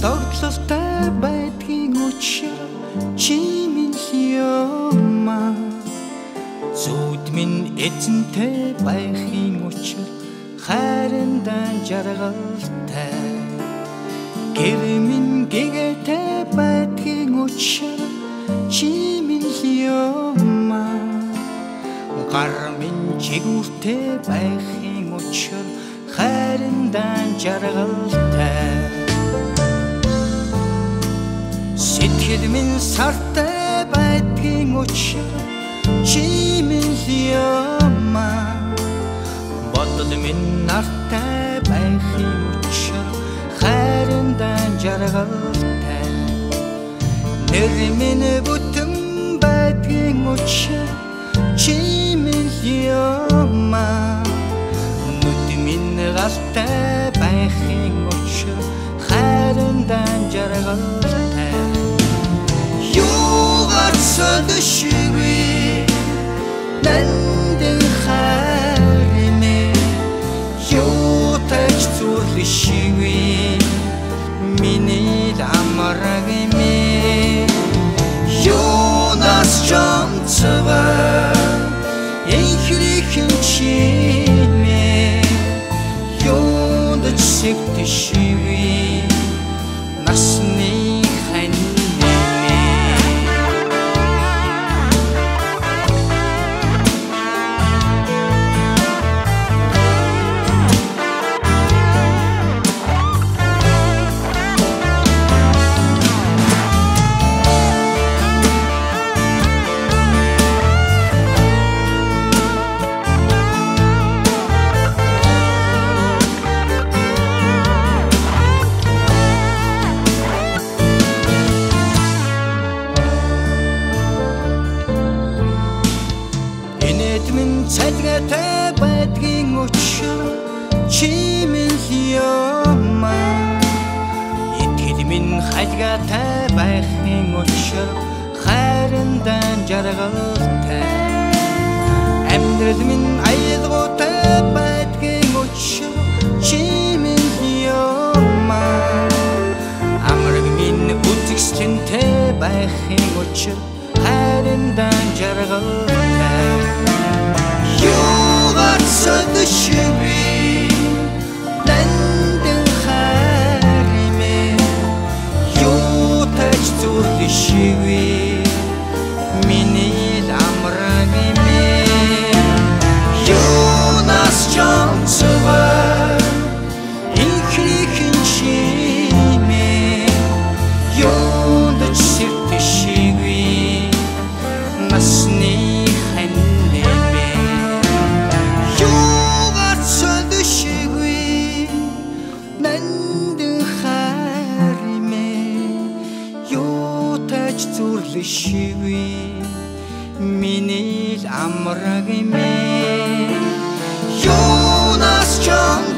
жаргалтай байдгийн учир чи минь юмаа зүуд минь эзэнтэй байхын учир хайрандаа жаргалтай. Гэр минь гэгэтэй байдгийн учир чи минь юмаа гар минь чигүүртэй байхын учир хайрандаа жаргалтай Сэтгэл минь сартай байдгийн учир чи минь юмаа бодол минь нартай байхын учир хайрандаа жаргалтай. Нэр минь бүтэн байдгийн учир чи минь юмаа нүд минь галтай байхын учир хайрандаа жаргалтай understood минь цайлгатай байдгийн учир чи минь юмаа итгэл минь хайлгатай байхын учир хайрандаа жаргалтай. Амьдрал минь аялгаутай байдгийн учир чи минь юмаа амраг минь үзэгсэнтэй байхын учир хайрандаа жаргалтай she will. Өвч зүрлэ шиви Миний л амраг юм Юунаас чон